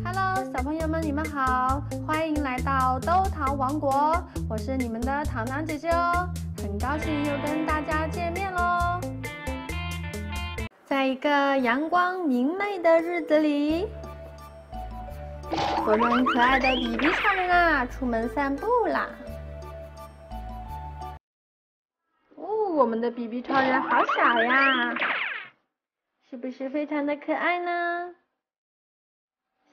Hello，小朋友们，你们好，欢迎来到兜糖王国，我是你们的糖糖姐姐哦，很高兴又跟大家见面喽。在一个阳光明媚的日子里，我们可爱的比比超人啊，出门散步啦。哦，我们的比比超人好小呀，是不是非常的可爱呢？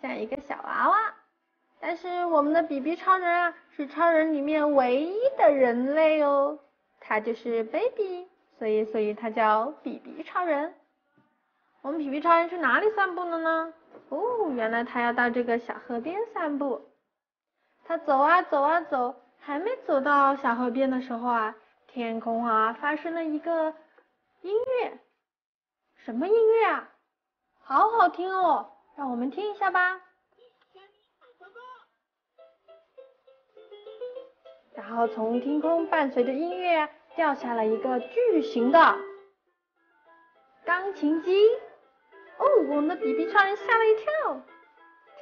像一个小娃娃，但是我们的比比超人啊，是超人里面唯一的人类哦，他就是 baby，所以所以他叫比比超人。我们比比超人去哪里散步了呢？哦，原来他要到这个小河边散步。他走啊走啊走，还没走到小河边的时候啊，天空啊发生了一个音乐，什么音乐啊？好好听哦。让我们听一下吧。然后从天空伴随着音乐掉下了一个巨型的钢琴机。哦，我们的比比超人吓了一跳，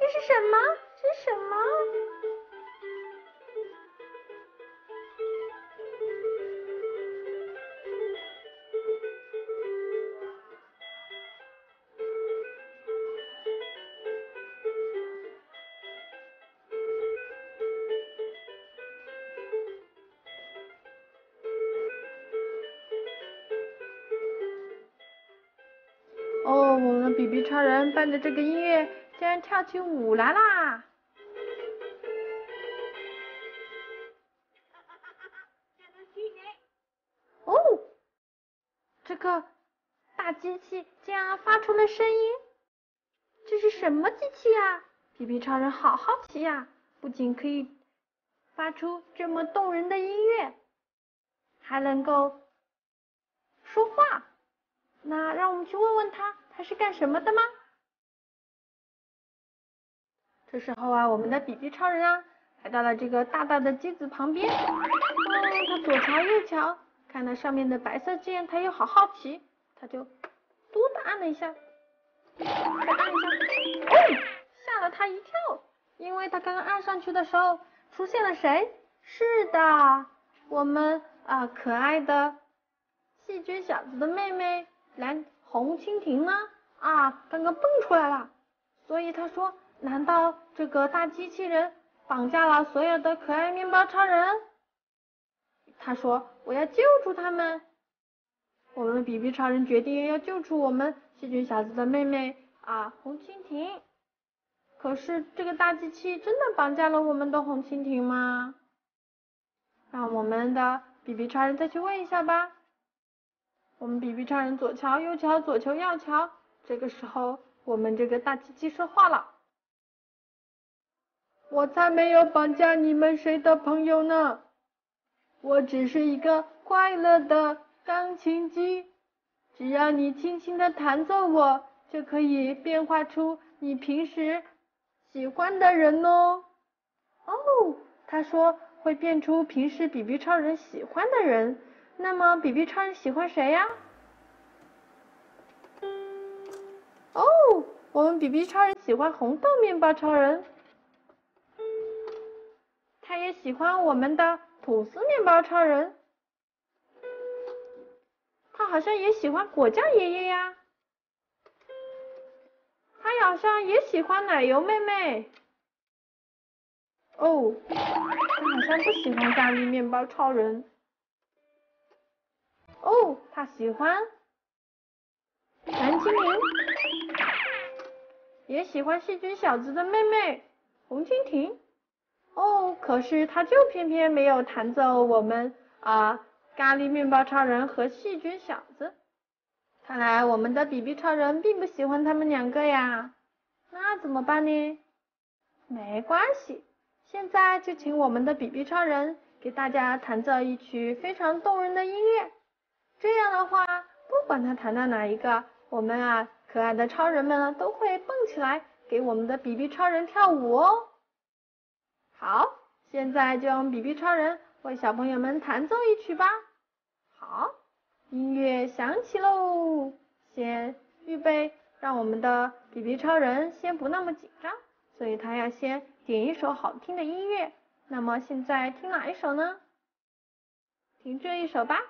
这是什么？这是什么？比比超人伴着这个音乐，竟然跳起舞来啦！哦，这个大机器竟然发出了声音，这是什么机器呀？比比超人好好奇呀！不仅可以发出这么动人的音乐，还能够说话。那让我们去问问他。他是干什么的吗？这时候啊，我们的比比超人啊，来到了这个大大的机子旁边。哦，他左瞧右瞧，看到上面的白色键，他又好好奇，他就嘟的按了一下，再按一下，哦，吓了他一跳，因为他刚刚按上去的时候出现了谁？是的，我们啊可爱的细菌小子的妹妹蓝。红蜻蜓呢？啊，刚刚蹦出来了，所以他说：“难道这个大机器人绑架了所有的可爱面包超人？”他说：“我要救出他们。”我们的比比超人决定要救出我们细菌小子的妹妹啊，红蜻蜓。可是这个大机器真的绑架了我们的红蜻蜓吗？让我们的比比超人再去问一下吧。我们比比超人左瞧右瞧，左瞧右瞧。这个时候，我们这个大机器说话了：“我才没有绑架你们谁的朋友呢！我只是一个快乐的钢琴机，只要你轻轻的弹奏我，就可以变化出你平时喜欢的人哦。”哦，他说会变出平时比比超人喜欢的人。那么，比比超人喜欢谁呀？哦，我们比比超人喜欢红豆面包超人，他也喜欢我们的吐司面包超人，他好像也喜欢果酱爷爷呀，他好像也喜欢奶油妹妹。哦，他好像不喜欢咖喱面包超人。哦，他喜欢蓝精灵，也喜欢细菌小子的妹妹红蜻蜓。哦，可是他就偏偏没有弹奏我们啊咖喱面包超人和细菌小子。看来我们的比比超人并不喜欢他们两个呀。那怎么办呢？没关系，现在就请我们的比比超人给大家弹奏一曲非常动人的音乐。这样的话，不管他弹到哪一个，我们啊可爱的超人们呢都会蹦起来给我们的比比超人跳舞哦。好，现在就让比比超人为小朋友们弹奏一曲吧。好，音乐响起喽，先预备，让我们的比比超人先不那么紧张，所以他要先点一首好听的音乐。那么现在听哪一首呢？听这一首吧。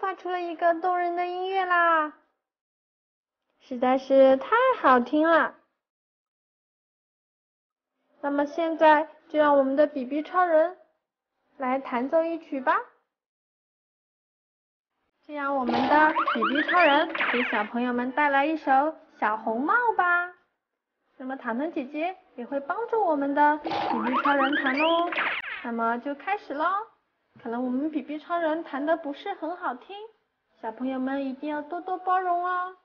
发出了一个动人的音乐啦，实在是太好听了。那么现在就让我们的比比超人来弹奏一曲吧。这样，我们的比比超人给小朋友们带来一首《小红帽》吧。那么糖糖姐姐也会帮助我们的比比超人弹哦。那么就开始喽。可能我们比比超人弹的不是很好听，小朋友们一定要多多包容哦。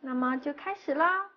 那么就开始啦。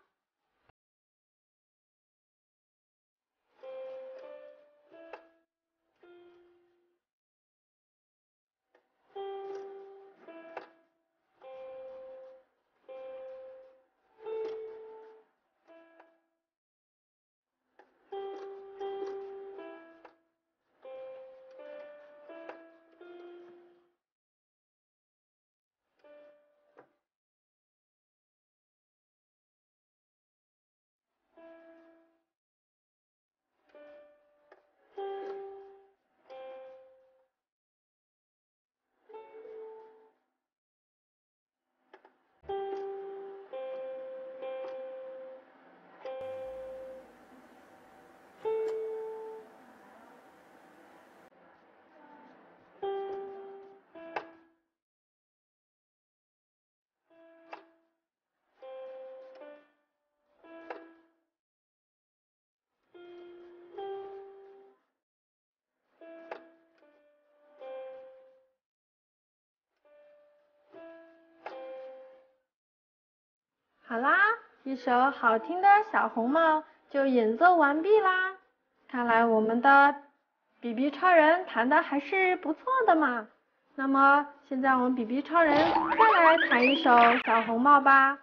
好啦，一首好听的小红帽就演奏完毕啦。看来我们的比比超人弹的还是不错的嘛。那么现在我们比比超人再来弹一首小红帽吧。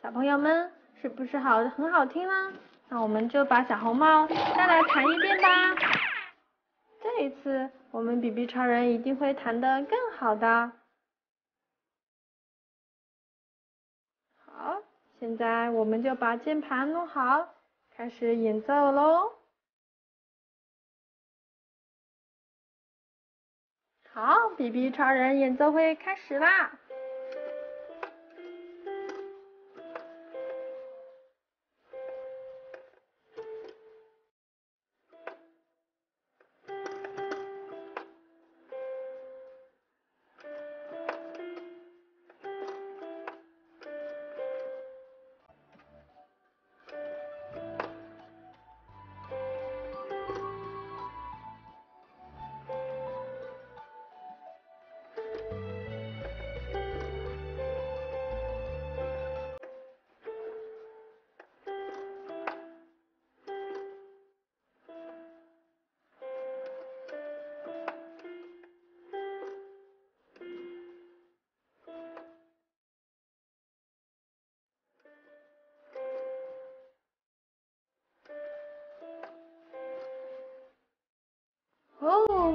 小朋友们是不是好很好听呢？那我们就把小红帽再来弹一遍吧。这一次我们比比超人一定会弹得更好的。现在我们就把键盘弄好，开始演奏喽。好，B B 超人演奏会开始啦！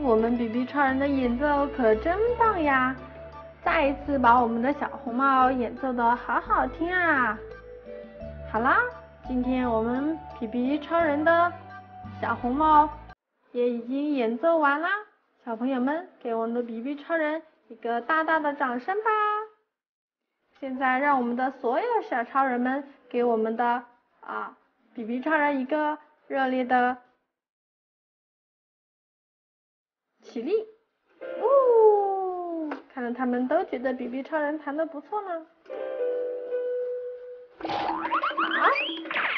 我们比比超人的演奏可真棒呀！再一次把我们的小红帽演奏的好好听啊！好啦，今天我们比比超人的小红帽也已经演奏完啦，小朋友们给我们的比比超人一个大大的掌声吧！现在让我们的所有小超人们给我们的啊比比超人一个热烈的。起立！哦，看来他们都觉得比比超人弹的不错呢。好，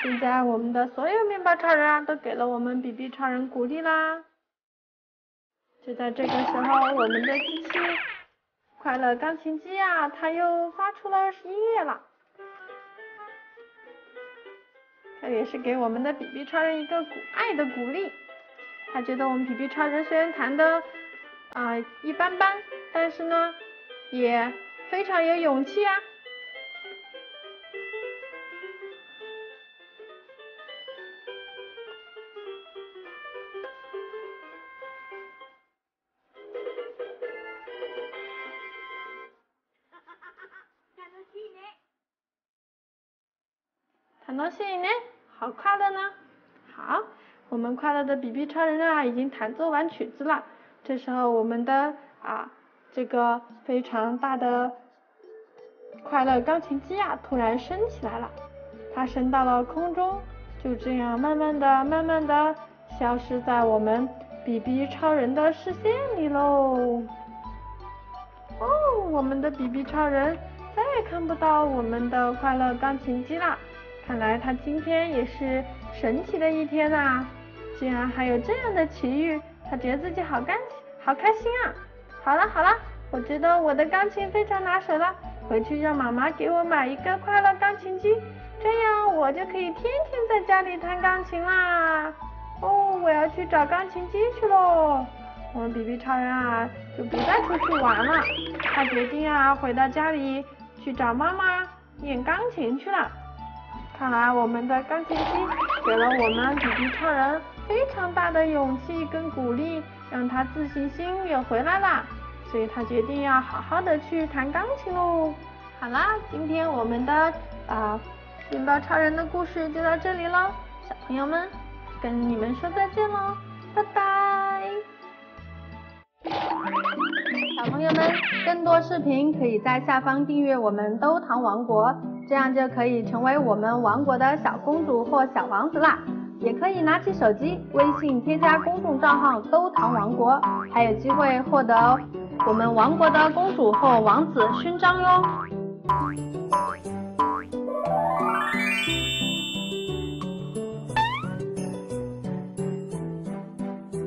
现在我们的所有面包超人啊，都给了我们比比超人鼓励啦。就在这个时候，我们的机器快乐钢琴机啊，它又发出了音乐了。这也是给我们的比比超人一个鼓爱的鼓励。他觉得我们比比超人虽然弹的啊一般般，但是呢也非常有勇气啊。楽しいね，好快乐呢。好， 我们快乐的比比超人啊，已经弹奏完曲子了。这时候，我们的啊这个非常大的快乐钢琴机啊，突然升起来了。它升到了空中，就这样慢慢的、慢慢的消失在我们比比超人的视线里喽。哦，我们的比比超人再也看不到我们的快乐钢琴机啦。看来他今天也是神奇的一天呐！竟然还有这样的奇遇，他觉得自己好干好开心啊！好了好了，我觉得我的钢琴非常拿手了，回去让妈妈给我买一个快乐钢琴机，这样我就可以天天在家里弹钢琴啦！哦，我要去找钢琴机去喽！我们比比超人啊，就不再出去玩了，他决定啊，回到家里去找妈妈练钢琴去了。看来我们的钢琴机给了我们比比超人非常大的勇气跟鼓励，让他自信心也回来了，所以他决定要好好的去弹钢琴喽。好啦，今天我们的啊面包超人的故事就到这里喽，小朋友们跟你们说再见喽，拜拜。小朋友们，更多视频可以在下方订阅我们兜糖王国。这样就可以成为我们王国的小公主或小王子啦！也可以拿起手机，微信添加公众账号“兜糖王国”，还有机会获得我们王国的公主或王子勋章哟！